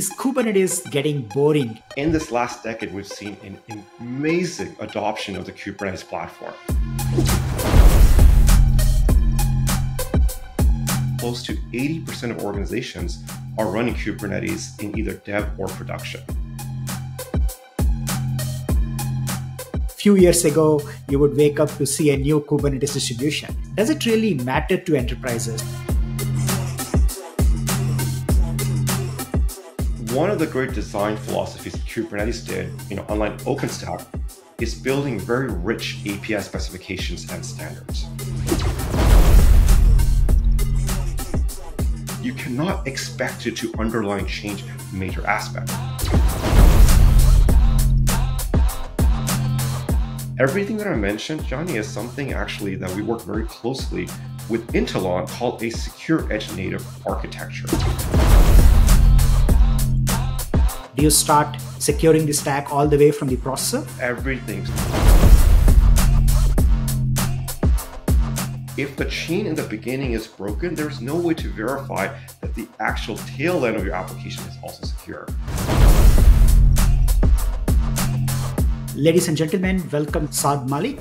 is Kubernetes getting boring? In this last decade, we've seen an amazing adoption of the Kubernetes platform. Close to 80% of organizations are running Kubernetes in either dev or production. few years ago, you would wake up to see a new Kubernetes distribution. Does it really matter to enterprises? One of the great design philosophies Kubernetes did, you know, unlike OpenStack, is building very rich API specifications and standards. You cannot expect it to underline change major aspects. Everything that I mentioned, Johnny, is something actually that we work very closely with Intel on called a secure edge native architecture. You start securing the stack all the way from the processor? Everything. If the chain in the beginning is broken, there's no way to verify that the actual tail end of your application is also secure. Ladies and gentlemen, welcome Saad Malik.